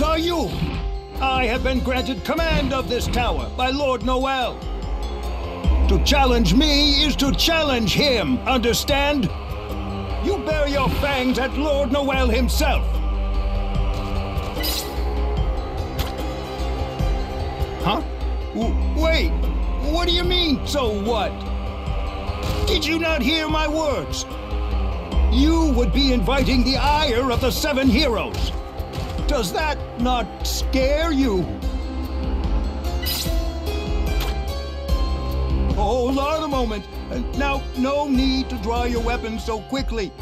are you? I have been granted command of this tower by Lord Noel. To challenge me is to challenge him, understand? You bear your fangs at Lord Noel himself. Huh? W wait, what do you mean, so what? Did you not hear my words? You would be inviting the ire of the Seven Heroes. Does that not scare you? Hold on a moment. And now, no need to draw your weapons so quickly.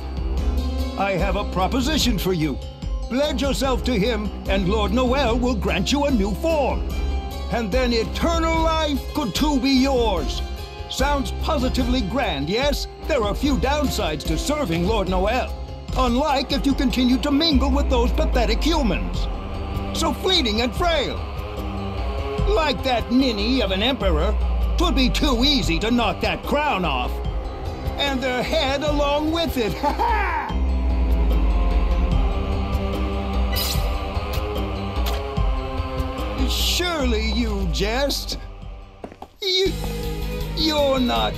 I have a proposition for you. Pledge yourself to him, and Lord Noel will grant you a new form. And then eternal life could too be yours. Sounds positively grand, yes? There are a few downsides to serving Lord Noel. Unlike if you continue to mingle with those pathetic humans. So fleeting and frail. Like that ninny of an emperor, twould be too easy to knock that crown off. And their head along with it. Ha ha! Surely you jest. You... You're not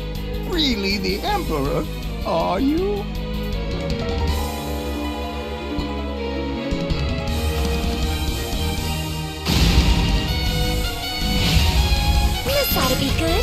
really the Emperor, are you? Ought to be good.